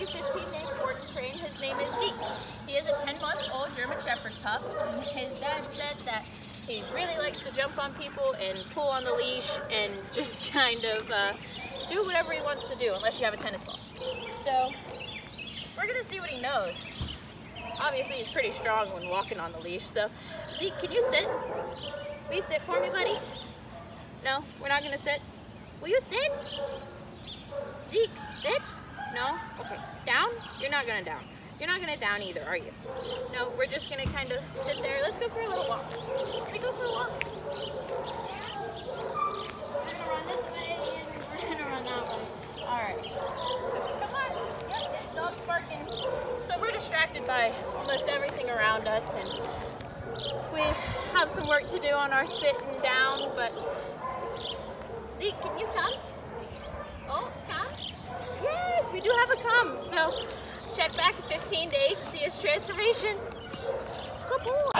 2015 name board and train. His name is Zeke. He is a 10-month-old German Shepherd pup. And his dad said that he really likes to jump on people and pull on the leash and just kind of uh, do whatever he wants to do, unless you have a tennis ball. So we're gonna see what he knows. Obviously, he's pretty strong when walking on the leash. So, Zeke, can you sit? Will you sit for me, buddy? No, we're not gonna sit. Will you sit? Zeke, sit. No? Okay. Down? You're not gonna down. You're not gonna down either, are you? No, we're just gonna kind of sit there. Let's go for a little walk. Can we go for a walk? We're gonna run this way and we're gonna run that way. All right. Come on. Dog's barking. So we're distracted by almost everything around us and we have some work to do on our sit and down, but Zeke, can you come? Oh, come? Yes, we So check back in 15 days to see his transformation. Good boy.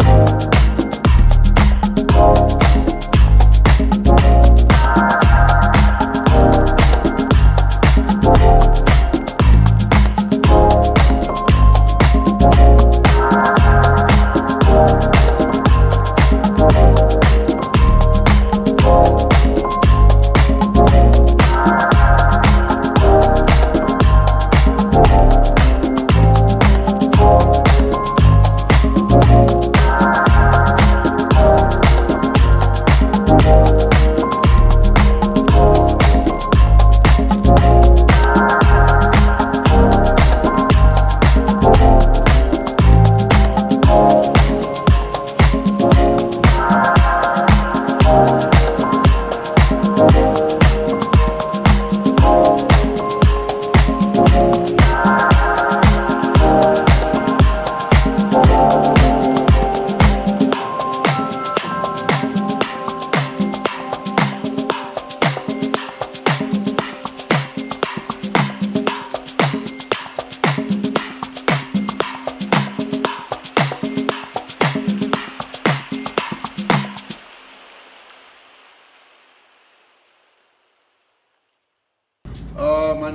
Thank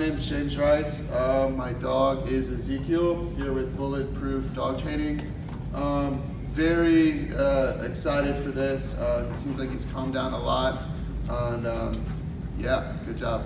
my name is James Rice. Uh, my dog is Ezekiel, here with Bulletproof Dog Training. Um, very uh, excited for this. Uh, it seems like he's calmed down a lot. And um, yeah, good job.